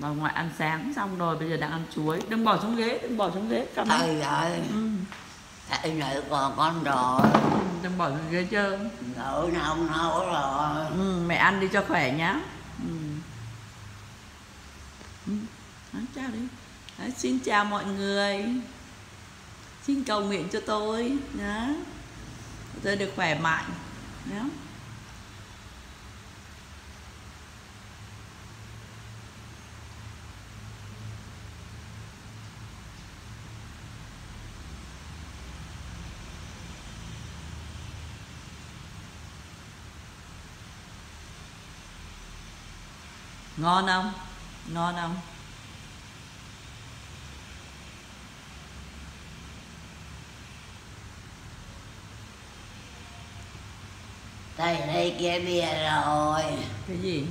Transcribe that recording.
bà ngoại ăn sáng xong rồi bây giờ đang ăn chuối. Đừng bỏ xuống ghế đừng bỏ xuống ghế cầm lấy. thầy ơi. Ừ. thầy này còn con rồi. Ừ, đừng bỏ xuống ghế trơn nữ nào nấu rồi. Ừ, mẹ ăn đi cho khỏe nhá. Ừ. Ừ. Đó, chào đi. Đấy, xin chào mọi người. Xin cầu nguyện cho tôi nhá. Tôi được khỏe mạnh nhá ngon không? Ngon không? Thầy đây kia bia rồi. Cái gì?